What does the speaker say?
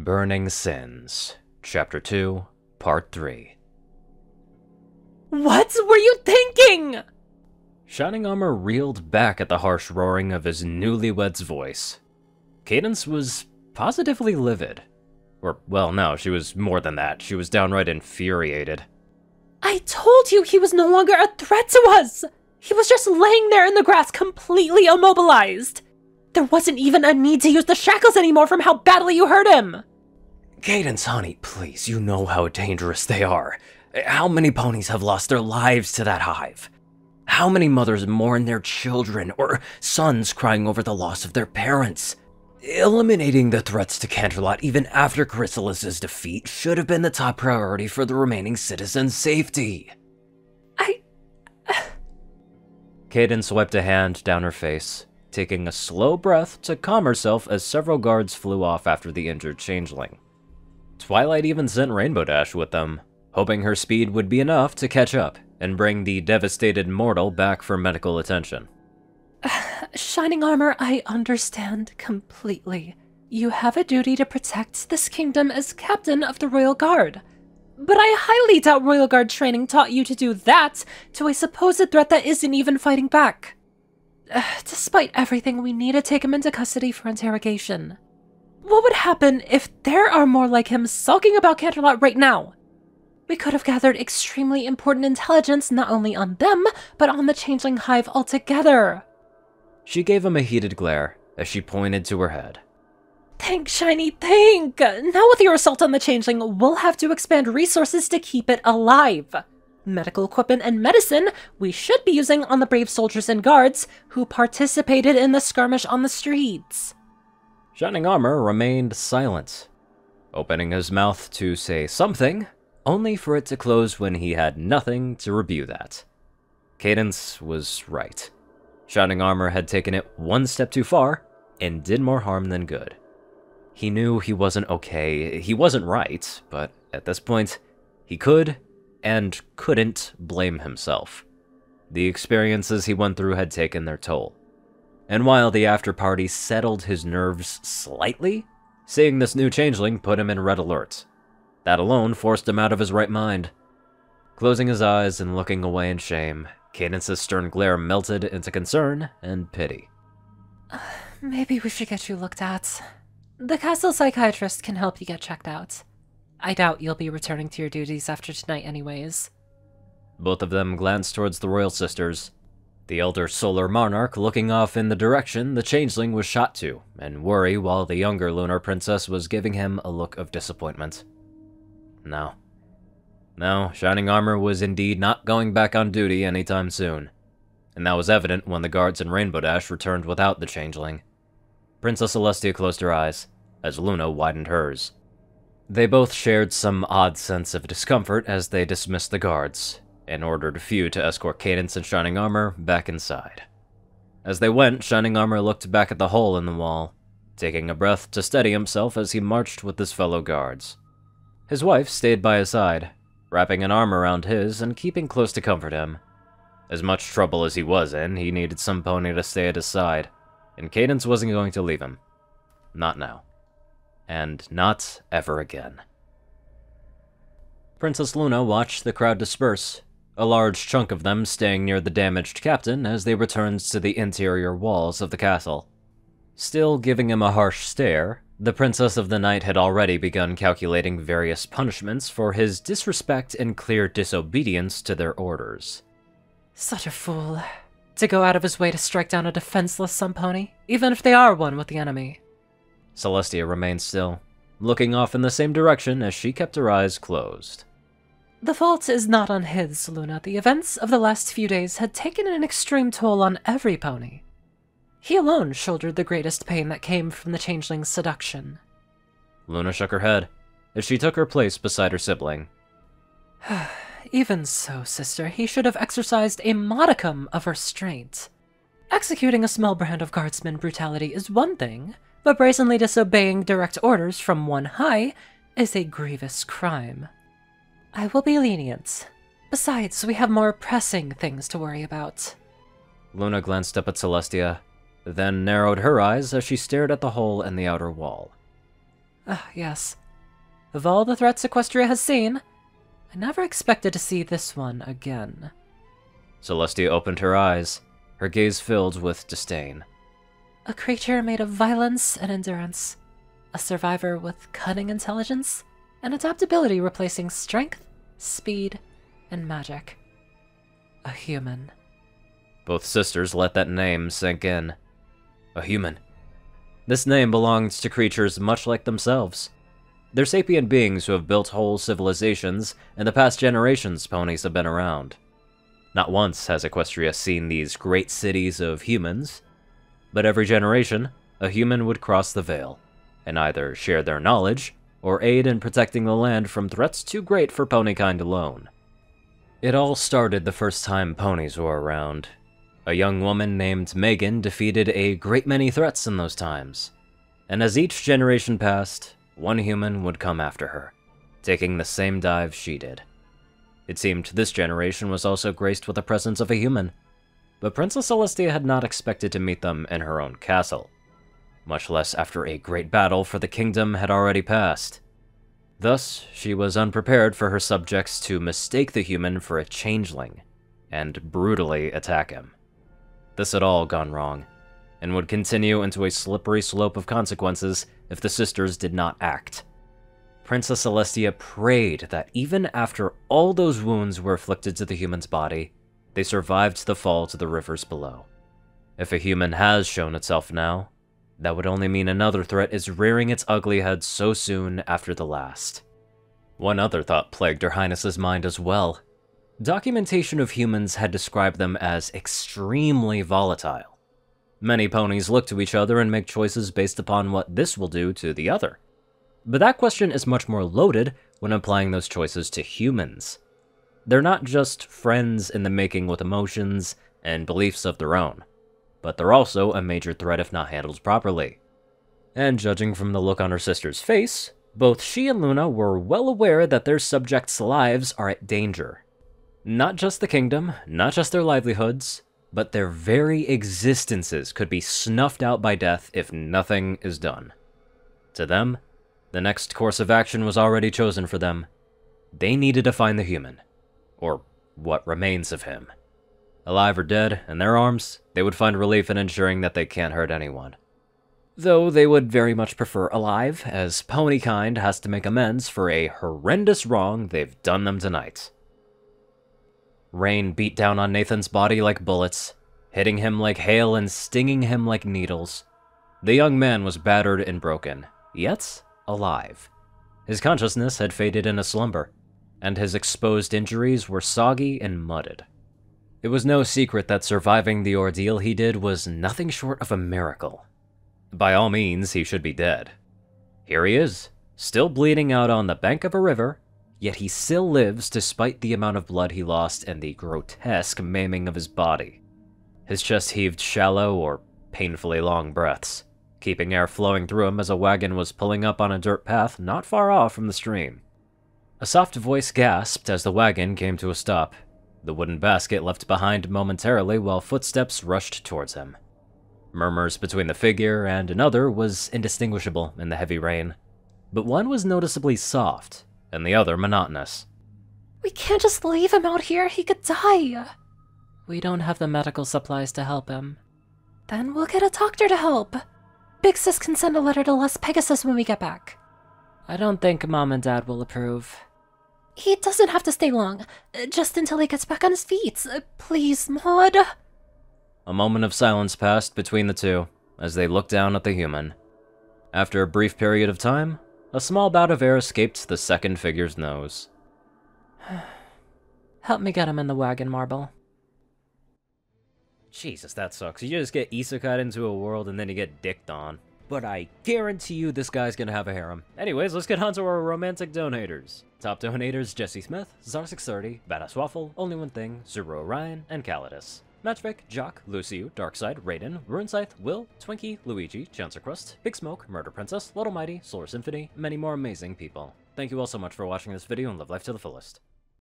Burning Sins, Chapter 2, Part 3. What were you thinking? Shining Armor reeled back at the harsh roaring of his newlywed's voice. Cadance was positively livid. Or, well, no, she was more than that. She was downright infuriated. I told you he was no longer a threat to us! He was just laying there in the grass, completely immobilized! There wasn't even a need to use the shackles anymore from how badly you hurt him! Cadance, honey, please, you know how dangerous they are. How many ponies have lost their lives to that hive? How many mothers mourn their children, or sons crying over the loss of their parents? Eliminating the threats to Canterlot even after Chrysalis's defeat should have been the top priority for the remaining citizens' safety. I. Cadance swept a hand down her face, taking a slow breath to calm herself as several guards flew off after the injured changeling. Twilight even sent Rainbow Dash with them, hoping her speed would be enough to catch up and bring the devastated mortal back for medical attention. Shining Armor, I understand completely. You have a duty to protect this kingdom as captain of the Royal Guard. But I highly doubt Royal Guard training taught you to do that to a supposed threat that isn't even fighting back. despite everything, we need to take him into custody for interrogation. What would happen if there are more like him sulking about Canterlot right now? We could have gathered extremely important intelligence not only on them, but on the Changeling Hive altogether. She gave him a heated glare as she pointed to her head. Think, Shiny, think! Now with your assault on the Changeling, we'll have to expand resources to keep it alive. Medical equipment and medicine we should be using on the brave soldiers and guards who participated in the skirmish on the streets. Shining Armor remained silent, opening his mouth to say something, only for it to close when he had nothing to review that. Cadence was right. Shining Armor had taken it one step too far and did more harm than good. He knew he wasn't okay, he wasn't right, but at this point, he could and couldn't blame himself. The experiences he went through had taken their toll. And while the after party settled his nerves slightly, seeing this new changeling put him in red alert. That alone forced him out of his right mind. Closing his eyes and looking away in shame, Cadance's stern glare melted into concern and pity. Maybe we should get you looked at. The castle psychiatrist can help you get checked out. I doubt you'll be returning to your duties after tonight anyways. Both of them glanced towards the royal sisters, the elder solar monarch looking off in the direction the changeling was shot to, and worry while the younger lunar princess was giving him a look of disappointment. No. No, Shining Armor was indeed not going back on duty anytime soon. And that was evident when the guards in Rainbow Dash returned without the changeling. Princess Celestia closed her eyes, as Luna widened hers. They both shared some odd sense of discomfort as they dismissed the guards, and ordered a few to escort Cadance and Shining Armor back inside. As they went, Shining Armor looked back at the hole in the wall, taking a breath to steady himself as he marched with his fellow guards. His wife stayed by his side, wrapping an arm around his and keeping close to comfort him. As much trouble as he was in, he needed some pony to stay at his side, and Cadance wasn't going to leave him. Not now. And not ever again. Princess Luna watched the crowd disperse, a large chunk of them staying near the damaged captain as they returned to the interior walls of the castle. Still giving him a harsh stare, the Princess of the Night had already begun calculating various punishments for his disrespect and clear disobedience to their orders. Such a fool. To go out of his way to strike down a defenseless sun pony, even if they are one with the enemy. Celestia remained still, looking off in the same direction as she kept her eyes closed. The fault is not on his, Luna. The events of the last few days had taken an extreme toll on every pony. He alone shouldered the greatest pain that came from the changeling's seduction. Luna shook her head as she took her place beside her sibling. Even so, sister, he should have exercised a modicum of restraint. Executing a small brand of guardsman brutality is one thing, but brazenly disobeying direct orders from one high is a grievous crime. I will be lenient. Besides, we have more pressing things to worry about. Luna glanced up at Celestia, then narrowed her eyes as she stared at the hole in the outer wall. Ah, yes. Of all the threats Equestria has seen, I never expected to see this one again. Celestia opened her eyes, her gaze filled with disdain. A creature made of violence and endurance. A survivor with cunning intelligence and adaptability replacing strength, speed, and magic. A human. Both sisters let that name sink in. A human. This name belongs to creatures much like themselves. They're sapient beings who have built whole civilizations in the past generations ponies have been around. Not once has Equestria seen these great cities of humans, but every generation, a human would cross the Veil, and either share their knowledge, or aid in protecting the land from threats too great for ponykind alone. It all started the first time ponies were around. A young woman named Megan defeated a great many threats in those times, and as each generation passed, one human would come after her, taking the same dive she did. It seemed this generation was also graced with the presence of a human, but Princess Celestia had not expected to meet them in her own castle, much less after a great battle for the kingdom had already passed. Thus, she was unprepared for her subjects to mistake the human for a changeling, and brutally attack him. This had all gone wrong, and would continue into a slippery slope of consequences if the sisters did not act. Princess Celestia prayed that even after all those wounds were afflicted to the human's body, they survived the fall to the rivers below. If a human has shown itself now, that would only mean another threat is rearing its ugly head so soon after the last. One other thought plagued Her Highness's mind as well. Documentation of humans had described them as extremely volatile. Many ponies look to each other and make choices based upon what this will do to the other. But that question is much more loaded when applying those choices to humans. They're not just friends in the making with emotions and beliefs of their own, but they're also a major threat if not handled properly. And judging from the look on her sister's face, both she and Luna were well aware that their subjects' lives are at danger. Not just the kingdom, not just their livelihoods, but their very existences could be snuffed out by death if nothing is done. To them, the next course of action was already chosen for them. They needed to find the human, or what remains of him. Alive or dead, in their arms, they would find relief in ensuring that they can't hurt anyone. Though they would very much prefer alive, as Ponykind has to make amends for a horrendous wrong they've done them tonight. Rain beat down on Nathan's body like bullets, hitting him like hail and stinging him like needles. The young man was battered and broken, yet alive. His consciousness had faded in a slumber, and his exposed injuries were soggy and mudded. It was no secret that surviving the ordeal he did was nothing short of a miracle. By all means, he should be dead. Here he is, still bleeding out on the bank of a river, yet he still lives despite the amount of blood he lost and the grotesque maiming of his body. His chest heaved shallow or painfully long breaths, keeping air flowing through him as a wagon was pulling up on a dirt path not far off from the stream. A soft voice gasped as the wagon came to a stop, the wooden basket left behind momentarily while footsteps rushed towards him. Murmurs between the figure and another was indistinguishable in the heavy rain, but one was noticeably soft, and the other monotonous. We can't just leave him out here, he could die. We don't have the medical supplies to help him. Then we'll get a doctor to help. Big Sis can send a letter to Las Pegasus when we get back. I don't think Mom and Dad will approve. He doesn't have to stay long, uh, just until he gets back on his feet. Uh, please, Maud. A moment of silence passed between the two as they looked down at the human. After a brief period of time, a small bout of air escaped the second figure's nose. Help me get him in the wagon, Marble. Jesus, that sucks. You just get isekai into a world and then you get dicked on. But I guarantee you this guy's gonna have a harem. Anyways, let's get on to our romantic donators. Top donators, Jessie Smith, Zar630, Badass Waffle, Only One Thing, Zero Ryan, and Caladis. Majvik, Jock, Luciu, Darkside, Rayden, Runescythe, Will, Twinkie, Luigi, Chancer Crust, Big Smoke, Murder Princess, Little Mighty, Solar Symphony, many more amazing people. Thank you all so much for watching this video and live life to the fullest.